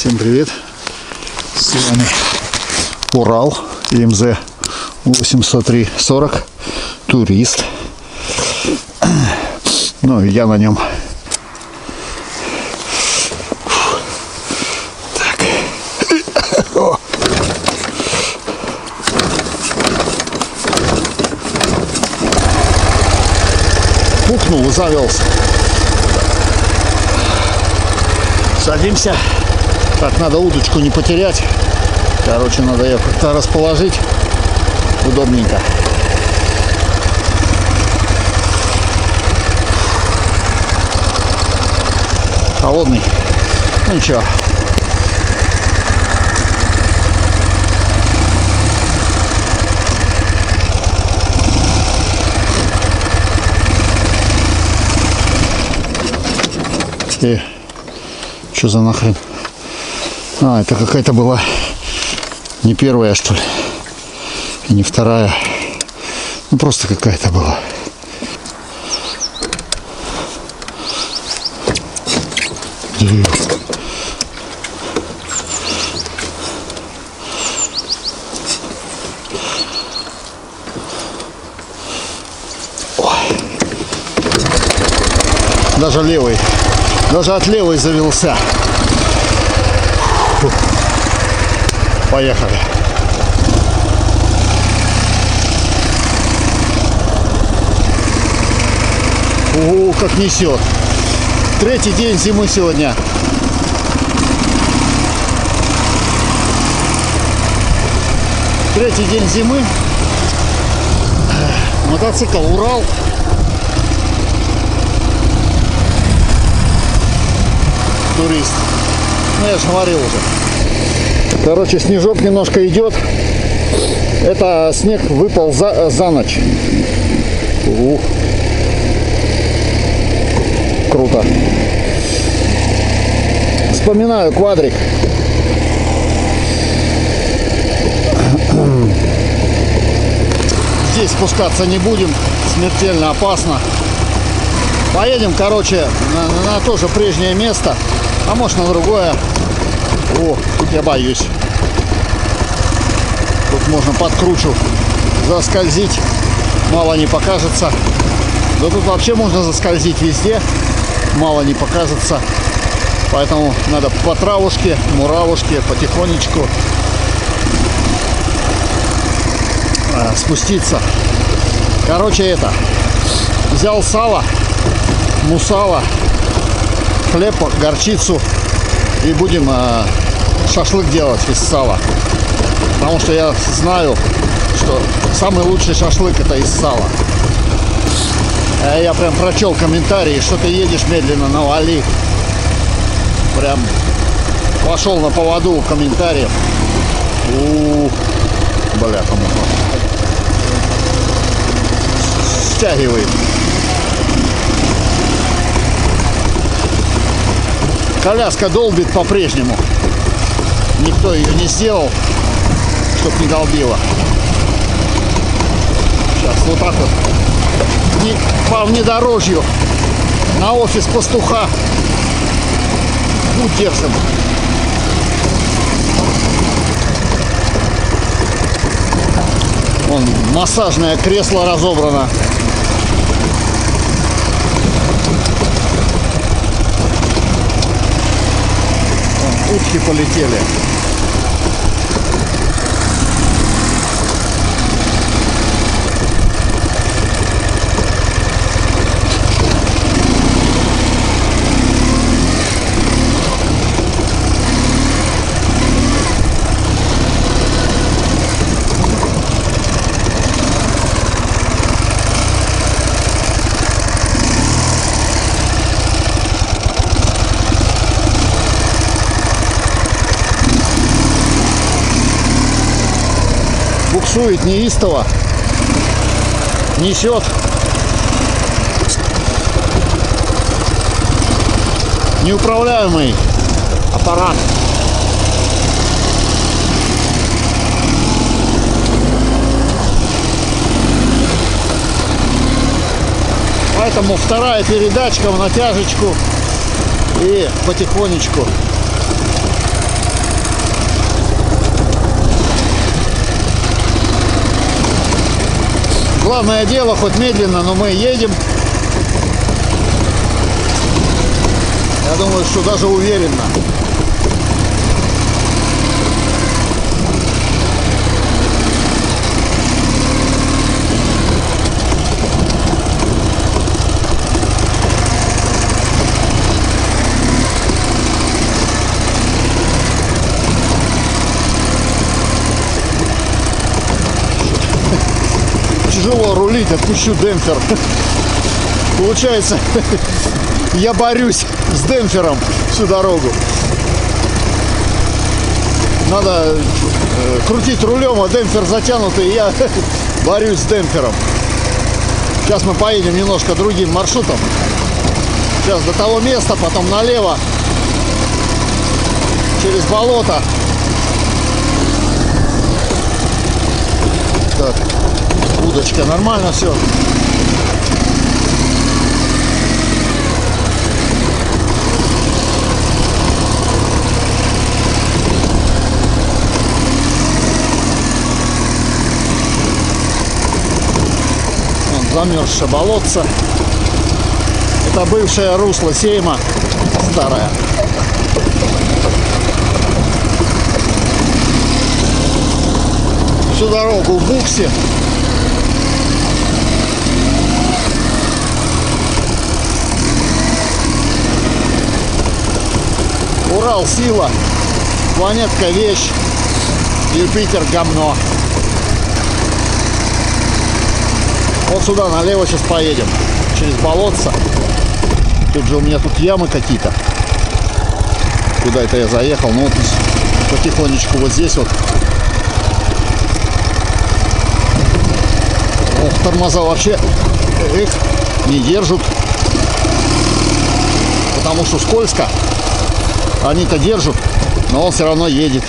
Всем привет! С вами Урал, ИМЗ 80340, турист. Ну, я на нем. Так. И завелся. Садимся. Так, надо удочку не потерять. Короче, надо ее как-то расположить удобненько. Холодный. Ну ничего. И что за нахрен? А, это какая-то была не первая, что ли. И не вторая. Ну, просто какая-то была. Ой. Даже левый. Даже от левой завелся. Фу. Поехали. О, как несет. Третий день зимы сегодня. Третий день зимы. Мотоцикл Урал. Турист. Ну, я же говорил уже. Короче, снежок немножко идет. Это снег выпал за, за ночь. Ух. Круто. Вспоминаю квадрик. Здесь спускаться не будем. Смертельно опасно. Поедем, короче, на, на то же прежнее место. А может на другое. О, я боюсь. Тут можно подкручу заскользить. Мало не покажется. Да тут вообще можно заскользить везде. Мало не покажется. Поэтому надо по травушке, муравушке, потихонечку а, спуститься. Короче, это. Взял сало, мусала, хлеб, горчицу. И будем а, шашлык делать из сала. Потому что я знаю, что самый лучший шашлык это из сала. А я прям прочел комментарии, что ты едешь медленно, навали. Прям пошел на поводу у комментариев. У, бля, кому Стягивает. Коляска долбит по-прежнему. Никто ее не сделал, чтоб не долбила. Сейчас вот так вот не, по внедорожью на офис пастуха. Путь держим. Вон массажное кресло разобрано. Вон, утки полетели. Буксует неистово, несет. Неуправляемый аппарат. Поэтому вторая передачка в натяжечку и потихонечку Главное дело, хоть медленно, но мы едем. Я думаю, что даже уверенно. Рулить, отпущу демпфер. Получается, я борюсь с демпфером всю дорогу. Надо э, крутить рулем, а демпфер затянутый, и я борюсь с демпфером. Сейчас мы поедем немножко другим маршрутом. Сейчас до того места, потом налево, через болото. Так, удочка, нормально все. замерзшее болотце. Это бывшее русло Сейма, старое. Всю дорогу в буксе. Урал сила, планетка вещь, Юпитер говно. Вот сюда налево сейчас поедем. Через болотца. Тут же у меня тут ямы какие-то. Куда это я заехал? Ну вот потихонечку вот здесь вот. Тормоза вообще их не держат. Потому что скользко. Они-то держат, но он все равно едет.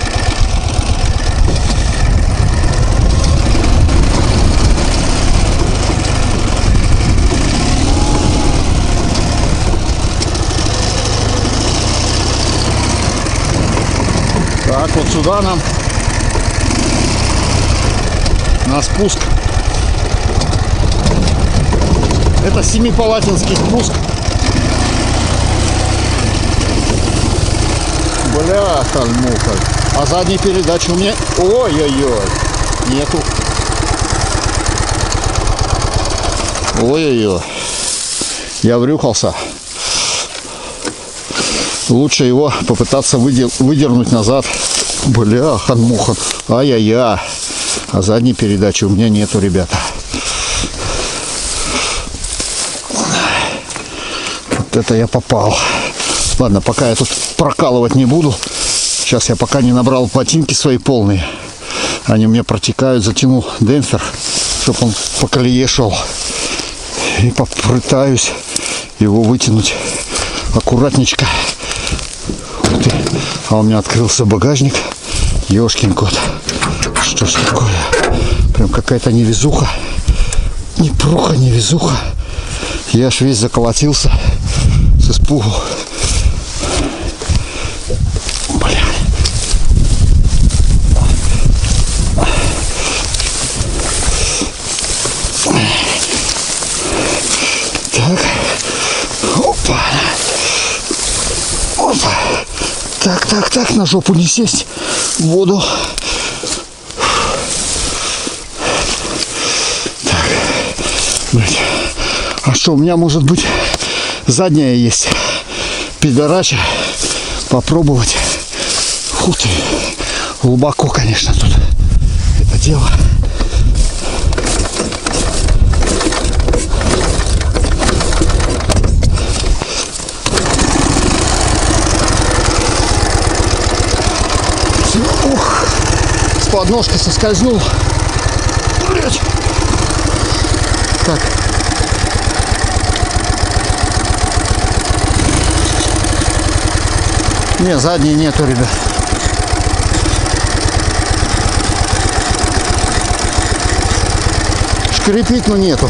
Так, вот сюда нам на спуск. Это Семипалатинский спуск. Бля, муха. А задней передачи у меня... Ой-ой-ой. Нету. Ой-ой-ой. Я врюхался лучше его попытаться выдернуть назад. Бля, ханмухан. Ай-яй-яй. А задней передачи у меня нету, ребята. Вот это я попал. Ладно, пока я тут прокалывать не буду. Сейчас я пока не набрал ботинки свои полные. Они у меня протекают. Затянул демпфер, чтобы он по колее шел. И попытаюсь его вытянуть аккуратненько. Ух ты. А у меня открылся багажник. Ёшкин кот. Что ж такое? Прям какая-то невезуха. Не проха, невезуха. Я аж весь заколотился с испугу. Бля. Так. Опа. Опа. Так, так, так, на жопу не сесть. В воду. Так. Блять. А что, у меня может быть задняя есть. Пидорача. Попробовать. Фу ты. Глубоко, конечно, тут это дело. Ух, с подножки соскользнул. Так. Не, задней нету, ребят. Шкрепить, но нету.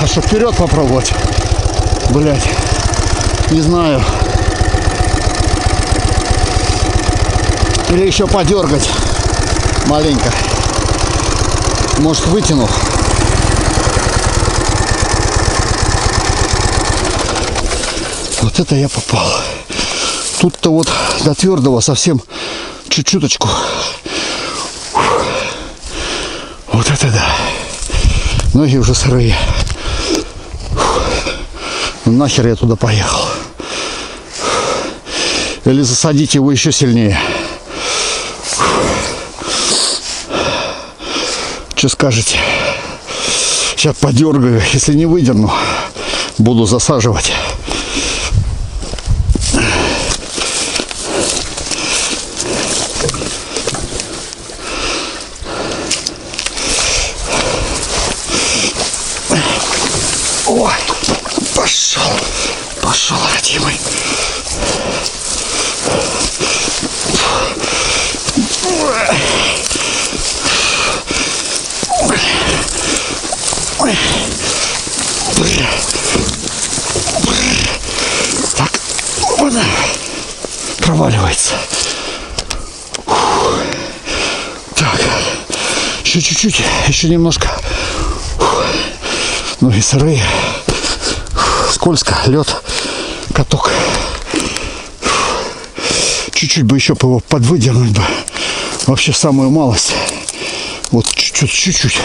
А что вперед попробовать? Блять. Не знаю. Или еще подергать маленько. Может вытянул. Вот это я попал. Тут-то вот до твердого совсем чуть-чуточку. Вот это да. Ноги уже сырые. Ну нахер я туда поехал. Или засадить его еще сильнее. Что скажете? Сейчас подергаю. Если не выдерну, буду засаживать. Ой, пошел, пошел, родимый. Ой. Так, опа проваливается. Так, еще чуть-чуть, еще немножко. Ноги сырые. Скользко, лед, каток. Чуть-чуть бы еще его подвыдернуть бы. Вообще самую малость. Вот чуть-чуть, чуть-чуть.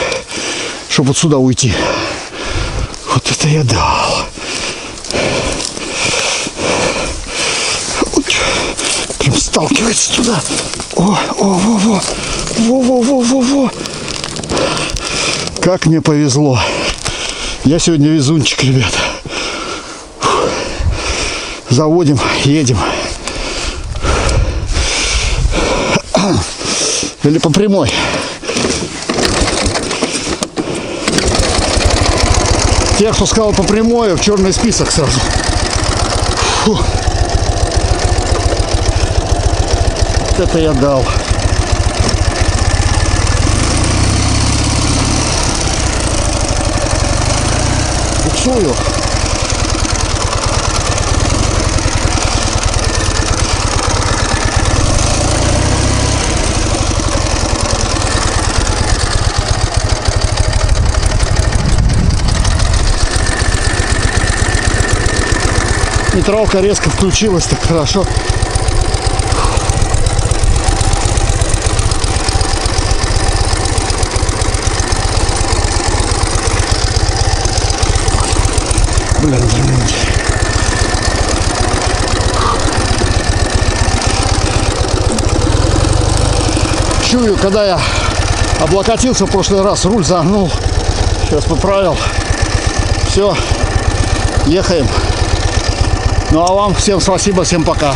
Чтобы вот сюда уйти. Вот это я дал. Вот. Прям сталкивается туда. О, о, во, во. Во, во, во, во, во. Как мне повезло. Я сегодня везунчик, ребята. Заводим, едем. Или по прямой. Те, кто сказал по прямой, в черный список сразу. Фу. Вот это я дал. Буксую. Нейтралка резко включилась, так хорошо. Блин. Чую, когда я облокотился в прошлый раз, руль загнул. Сейчас поправил. Все, ехаем. Ну а вам всем спасибо, всем пока.